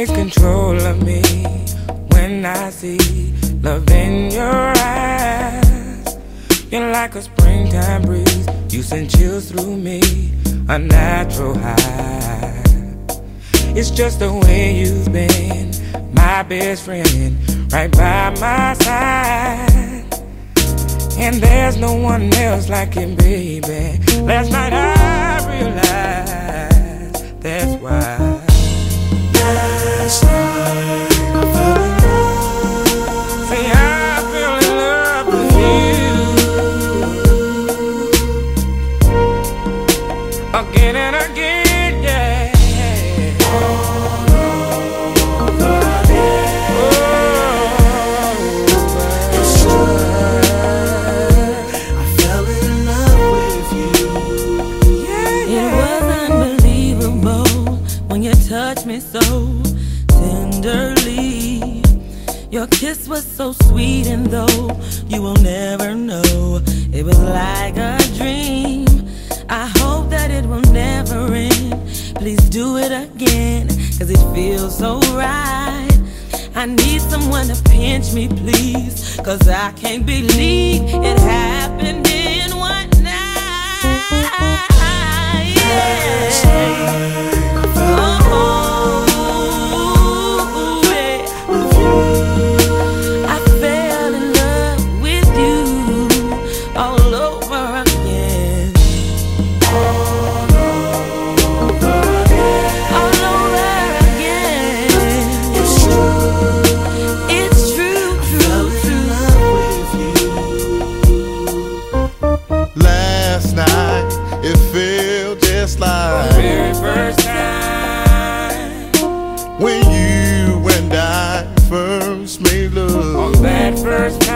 Takes control of me when I see love in your eyes. You're like a springtime breeze, you send chills through me, a natural high. It's just the way you've been, my best friend, right by my side. And there's no one else like him, baby. Last night I again and again, yeah. Oh. I fell in love with you. It was unbelievable when you touched me so tenderly. Your kiss was so sweet, and though you will never know, it was like a dream. I hope it will never end. Please do it again, cause it feels so right. I need someone to pinch me, please, cause I can't believe it happened when you and I first made love. on that first